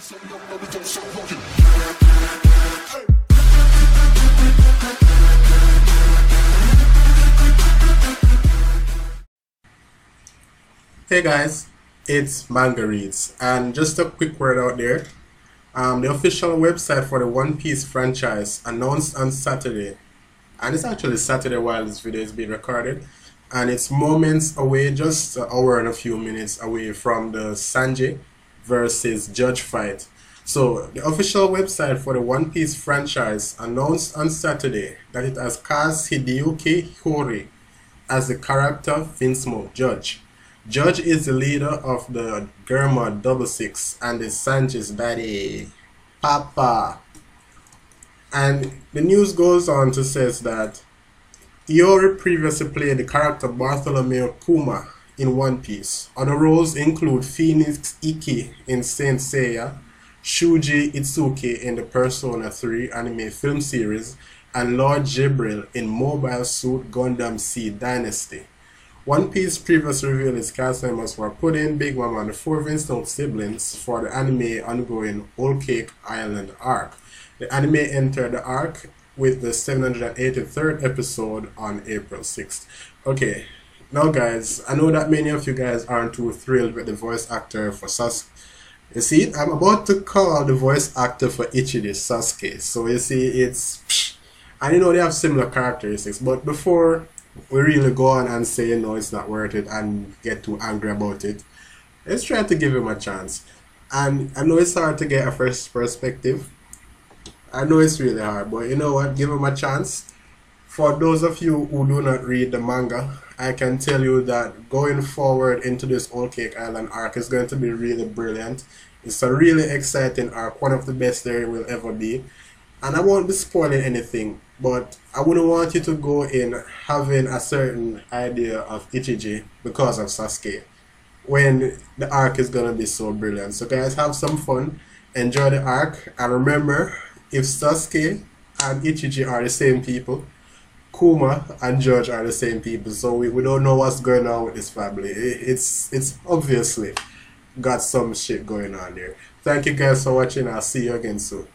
Hey guys, it's Manga Reads, and just a quick word out there. Um, the official website for the One Piece franchise announced on Saturday, and it's actually Saturday while this video is being recorded, and it's moments away, just an hour and a few minutes away from the Sanji versus Judge fight. So, the official website for the One Piece franchise announced on Saturday that it has cast Hideyuki Hori as the character Vinsmoke Judge. Judge is the leader of the Germa Double Six and is Sanji's daddy, Papa. And the news goes on to says that Hori previously played the character Bartholomew Kuma in One Piece. Other roles include Phoenix Ikki in Saint Seiya, Shuji Itsuki in the Persona 3 anime film series, and Lord Jibril in Mobile Suit Gundam Seed Destiny. One Piece previously revealed its cast members were Pudding, Big Mom, and the four Vinsmoke siblings for the anime ongoing Whole Cake Island arc. The anime entered the arc with the 783rd episode on April 6th. Okay, now guys, I know that many of you guys aren't too thrilled with the voice actor for Sasuke. You see, I'm about to call the voice actor for Ichiji Sasuke. So you see, it's... and you know they have similar characteristics, but before we really go on and say, no, it's not worth it and get too angry about it. Let's try to give him a chance. And I know it's hard to get a first perspective. I know it's really hard, but you know what? Give him a chance. For those of you who do not read the manga, I can tell you that going forward into this Whole Cake Island arc is going to be really brilliant. It's a really exciting arc, one of the best there will ever be. And I won't be spoiling anything, but I wouldn't want you to go in having a certain idea of Ichiji because of Sasuke when the arc is gonna be so brilliant. So guys have some fun, enjoy the arc, and remember if Sasuke and Ichiji are the same people, Kuma and Judge are the same people. So we, we don't know what's going on with this family. It's it's obviously got some shit going on there. Thank you guys for watching. I'll see you again soon.